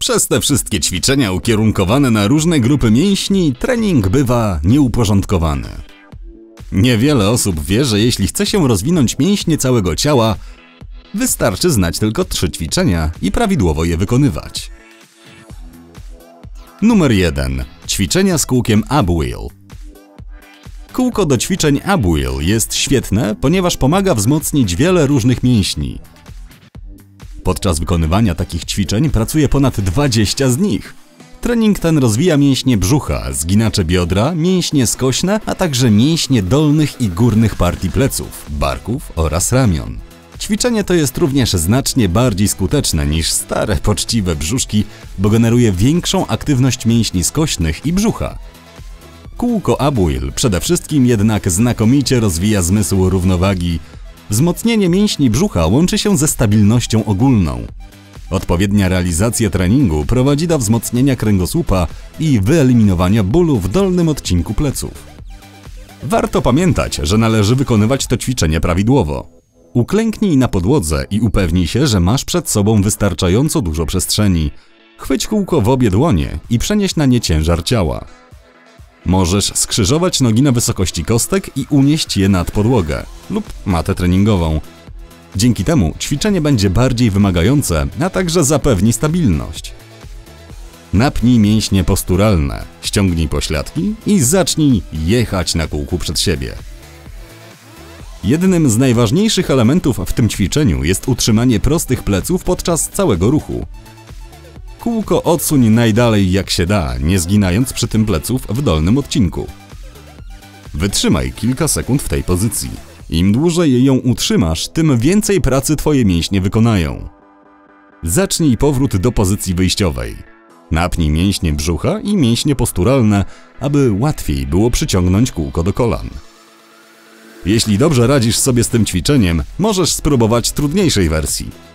Przez te wszystkie ćwiczenia ukierunkowane na różne grupy mięśni, trening bywa nieuporządkowany. Niewiele osób wie, że jeśli chce się rozwinąć mięśnie całego ciała, wystarczy znać tylko trzy ćwiczenia i prawidłowo je wykonywać. Numer 1. Ćwiczenia z kółkiem Abwheel. Kółko do ćwiczeń Abwheel jest świetne, ponieważ pomaga wzmocnić wiele różnych mięśni. Podczas wykonywania takich ćwiczeń pracuje ponad 20 z nich. Trening ten rozwija mięśnie brzucha, zginacze biodra, mięśnie skośne, a także mięśnie dolnych i górnych partii pleców, barków oraz ramion. Ćwiczenie to jest również znacznie bardziej skuteczne niż stare, poczciwe brzuszki, bo generuje większą aktywność mięśni skośnych i brzucha. Kółko Abwheel przede wszystkim jednak znakomicie rozwija zmysł równowagi. Wzmocnienie mięśni brzucha łączy się ze stabilnością ogólną. Odpowiednia realizacja treningu prowadzi do wzmocnienia kręgosłupa i wyeliminowania bólu w dolnym odcinku pleców. Warto pamiętać, że należy wykonywać to ćwiczenie prawidłowo. Uklęknij na podłodze i upewnij się, że masz przed sobą wystarczająco dużo przestrzeni. Chwyć kółko w obie dłonie i przenieś na nie ciężar ciała. Możesz skrzyżować nogi na wysokości kostek i unieść je nad podłogę lub matę treningową. Dzięki temu ćwiczenie będzie bardziej wymagające, a także zapewni stabilność. Napnij mięśnie posturalne, ściągnij pośladki i zacznij jechać na kółku przed siebie. Jednym z najważniejszych elementów w tym ćwiczeniu jest utrzymanie prostych pleców podczas całego ruchu. Kółko odsuń najdalej jak się da, nie zginając przy tym pleców w dolnym odcinku. Wytrzymaj kilka sekund w tej pozycji. Im dłużej ją utrzymasz, tym więcej pracy twoje mięśnie wykonają. Zacznij powrót do pozycji wyjściowej. Napnij mięśnie brzucha i mięśnie posturalne, aby łatwiej było przyciągnąć kółko do kolan. Jeśli dobrze radzisz sobie z tym ćwiczeniem, możesz spróbować trudniejszej wersji.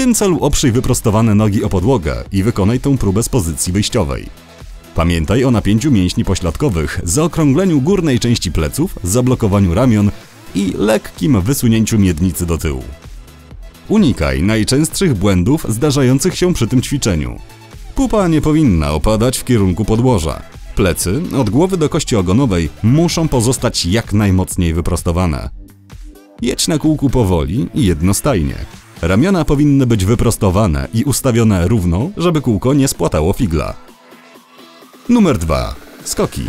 Tym celu oprzyj wyprostowane nogi o podłogę i wykonaj tę próbę z pozycji wyjściowej. Pamiętaj o napięciu mięśni pośladkowych, zaokrągleniu górnej części pleców, zablokowaniu ramion i lekkim wysunięciu miednicy do tyłu. Unikaj najczęstszych błędów zdarzających się przy tym ćwiczeniu. Pupa nie powinna opadać w kierunku podłoża. Plecy, od głowy do kości ogonowej, muszą pozostać jak najmocniej wyprostowane. Jedź na kółku powoli i jednostajnie. Ramiona powinny być wyprostowane i ustawione równo, żeby kółko nie spłatało figla. Numer 2. Skoki.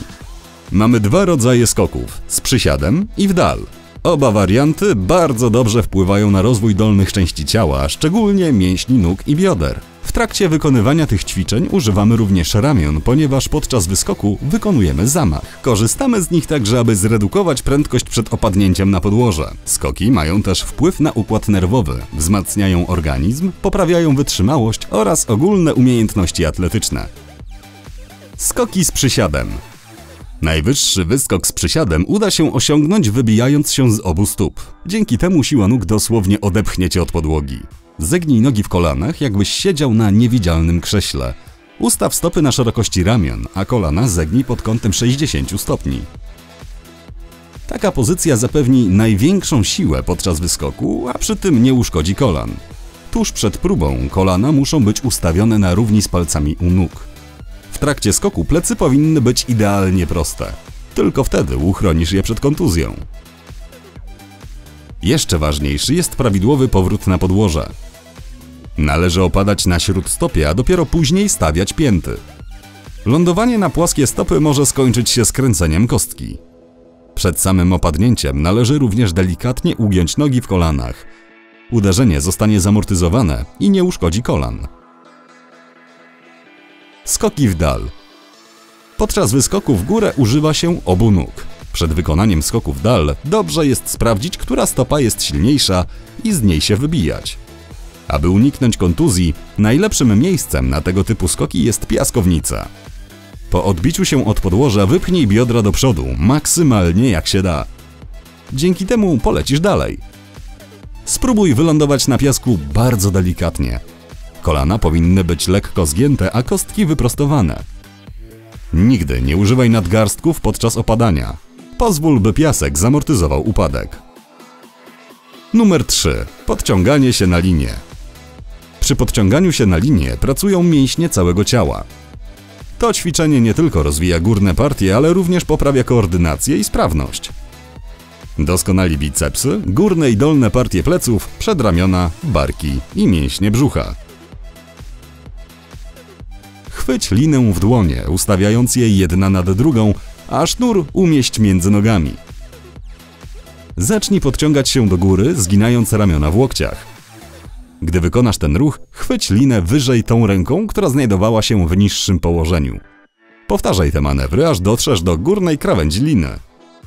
Mamy dwa rodzaje skoków: z przysiadem i w dal. Oba warianty bardzo dobrze wpływają na rozwój dolnych części ciała, szczególnie mięśni nóg i bioder. W trakcie wykonywania tych ćwiczeń używamy również ramion, ponieważ podczas wyskoku wykonujemy zamach. Korzystamy z nich także, aby zredukować prędkość przed opadnięciem na podłoże. Skoki mają też wpływ na układ nerwowy, wzmacniają organizm, poprawiają wytrzymałość oraz ogólne umiejętności atletyczne. Skoki z przysiadem. Najwyższy wyskok z przysiadem uda się osiągnąć wybijając się z obu stóp. Dzięki temu siła nóg dosłownie odepchnie cię od podłogi. Zegnij nogi w kolanach, jakbyś siedział na niewidzialnym krześle. Ustaw stopy na szerokości ramion, a kolana zegnij pod kątem 60 stopni. Taka pozycja zapewni największą siłę podczas wyskoku, a przy tym nie uszkodzi kolan. Tuż przed próbą kolana muszą być ustawione na równi z palcami u nóg. Trakcie skoku plecy powinny być idealnie proste. Tylko wtedy uchronisz je przed kontuzją. Jeszcze ważniejszy jest prawidłowy powrót na podłoże. Należy opadać na śródstopie, a dopiero później stawiać pięty. Lądowanie na płaskie stopy może skończyć się skręceniem kostki. Przed samym opadnięciem należy również delikatnie ugiąć nogi w kolanach. Uderzenie zostanie zamortyzowane i nie uszkodzi kolan. Skoki w dal. Podczas wyskoku w górę używa się obu nóg. Przed wykonaniem skoku w dal dobrze jest sprawdzić, która stopa jest silniejsza i z niej się wybijać. Aby uniknąć kontuzji, najlepszym miejscem na tego typu skoki jest piaskownica. Po odbiciu się od podłoża wypchnij biodra do przodu, maksymalnie jak się da. Dzięki temu polecisz dalej. Spróbuj wylądować na piasku bardzo delikatnie. Kolana powinny być lekko zgięte, a kostki wyprostowane. Nigdy nie używaj nadgarstków podczas opadania. Pozwól, by piasek zamortyzował upadek. Numer 3. Podciąganie się na linię. Przy podciąganiu się na linię pracują mięśnie całego ciała. To ćwiczenie nie tylko rozwija górne partie, ale również poprawia koordynację i sprawność. Doskonali bicepsy, górne i dolne partie pleców, przedramiona, barki i mięśnie brzucha. Chwyć linę w dłonie, ustawiając je jedna nad drugą, a sznur umieść między nogami. Zacznij podciągać się do góry, zginając ramiona w łokciach. Gdy wykonasz ten ruch, chwyć linę wyżej tą ręką, która znajdowała się w niższym położeniu. Powtarzaj te manewry, aż dotrzesz do górnej krawędzi liny.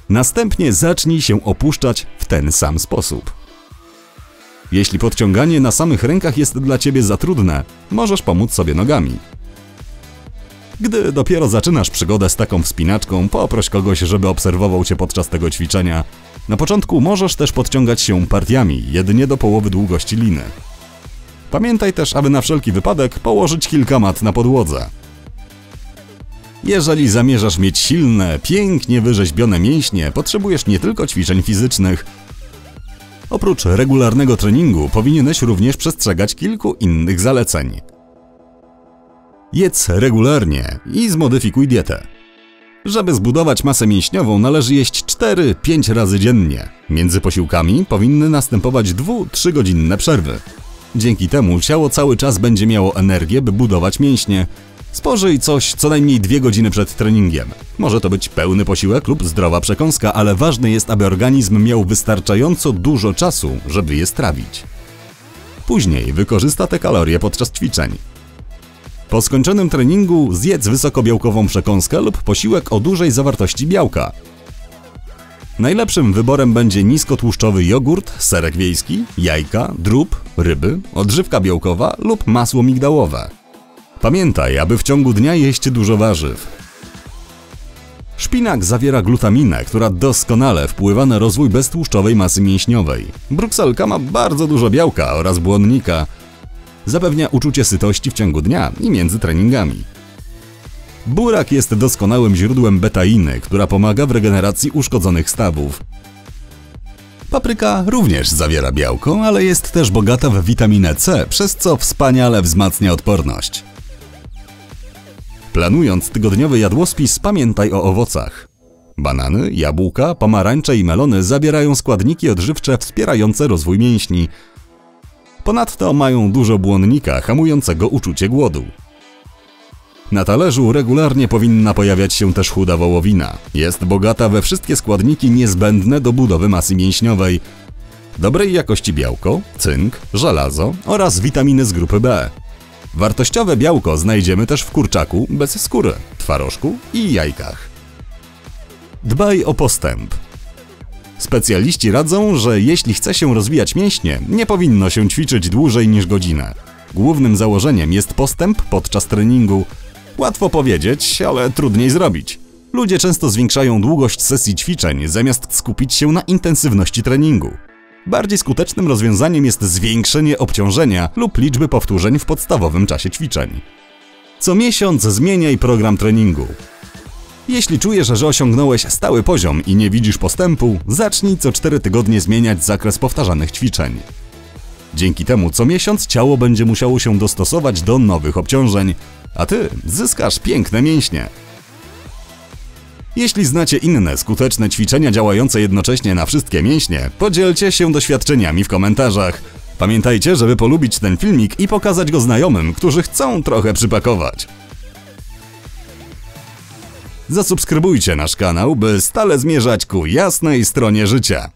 Następnie zacznij się opuszczać w ten sam sposób. Jeśli podciąganie na samych rękach jest dla Ciebie za trudne, możesz pomóc sobie nogami. Gdy dopiero zaczynasz przygodę z taką wspinaczką, poproś kogoś, żeby obserwował Cię podczas tego ćwiczenia. Na początku możesz też podciągać się partiami, jedynie do połowy długości liny. Pamiętaj też, aby na wszelki wypadek położyć kilka mat na podłodze. Jeżeli zamierzasz mieć silne, pięknie wyrzeźbione mięśnie, potrzebujesz nie tylko ćwiczeń fizycznych. Oprócz regularnego treningu powinieneś również przestrzegać kilku innych zaleceń. Jedz regularnie i zmodyfikuj dietę. Żeby zbudować masę mięśniową należy jeść 4-5 razy dziennie. Między posiłkami powinny następować 2-3 godzinne przerwy. Dzięki temu ciało cały czas będzie miało energię, by budować mięśnie. Spożyj coś co najmniej 2 godziny przed treningiem. Może to być pełny posiłek lub zdrowa przekąska, ale ważne jest, aby organizm miał wystarczająco dużo czasu, żeby je strawić. Później wykorzysta te kalorie podczas ćwiczeń. Po skończonym treningu zjedz wysokobiałkową przekąskę lub posiłek o dużej zawartości białka. Najlepszym wyborem będzie niskotłuszczowy jogurt, serek wiejski, jajka, drób, ryby, odżywka białkowa lub masło migdałowe. Pamiętaj, aby w ciągu dnia jeść dużo warzyw. Szpinak zawiera glutaminę, która doskonale wpływa na rozwój beztłuszczowej masy mięśniowej. Brukselka ma bardzo dużo białka oraz błonnika, Zapewnia uczucie sytości w ciągu dnia i między treningami. Burak jest doskonałym źródłem betainy, która pomaga w regeneracji uszkodzonych stawów. Papryka również zawiera białko, ale jest też bogata w witaminę C, przez co wspaniale wzmacnia odporność. Planując tygodniowy jadłospis, pamiętaj o owocach. Banany, jabłka, pomarańcze i melony zawierają składniki odżywcze wspierające rozwój mięśni, Ponadto mają dużo błonnika hamującego uczucie głodu. Na talerzu regularnie powinna pojawiać się też chuda wołowina. Jest bogata we wszystkie składniki niezbędne do budowy masy mięśniowej. Dobrej jakości białko, cynk, żelazo oraz witaminy z grupy B. Wartościowe białko znajdziemy też w kurczaku bez skóry, twarożku i jajkach. Dbaj o postęp. Specjaliści radzą, że jeśli chce się rozwijać mięśnie, nie powinno się ćwiczyć dłużej niż godzinę. Głównym założeniem jest postęp podczas treningu. Łatwo powiedzieć, ale trudniej zrobić. Ludzie często zwiększają długość sesji ćwiczeń, zamiast skupić się na intensywności treningu. Bardziej skutecznym rozwiązaniem jest zwiększenie obciążenia lub liczby powtórzeń w podstawowym czasie ćwiczeń. Co miesiąc zmieniaj program treningu. Jeśli czujesz, że osiągnąłeś stały poziom i nie widzisz postępu, zacznij co 4 tygodnie zmieniać zakres powtarzanych ćwiczeń. Dzięki temu co miesiąc ciało będzie musiało się dostosować do nowych obciążeń, a ty zyskasz piękne mięśnie. Jeśli znacie inne skuteczne ćwiczenia działające jednocześnie na wszystkie mięśnie, podzielcie się doświadczeniami w komentarzach. Pamiętajcie, żeby polubić ten filmik i pokazać go znajomym, którzy chcą trochę przypakować. Zasubskrybujcie nasz kanał, by stale zmierzać ku jasnej stronie życia.